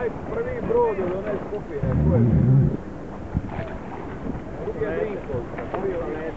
najprvi brod od one skupine, koje je? Drugi je Brinković, koji je